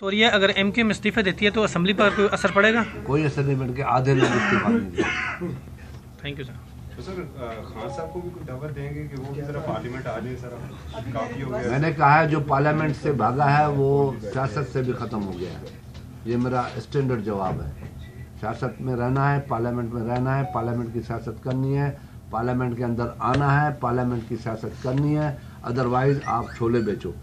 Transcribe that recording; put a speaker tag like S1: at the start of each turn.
S1: तो ये अगर एम क्यू इस्तीफे देती है तो असम्बली पर कोई असर पड़ेगा?
S2: कोई असर नहीं बन के आधे लोग इस्तीफा
S1: थैंक यू सर
S3: तो सर खान साहब को भी कुछ दावत देंगे कि वो पार्लियामेंट आ जाए सर काफ़ी हो गया।
S2: मैंने कहा है जो पार्लियामेंट से भागा है वो सियासत से भी ख़त्म हो गया है। ये मेरा स्टैंडर्ड जवाब है। सियासत में रहना है पार्लियामेंट में रहना है पार्लियामेंट की सियासत करनी है पार्लियामेंट के अंदर आना है पार्लियामेंट की सियासत करनी है अदरवाइज़ आप छोले बेचो।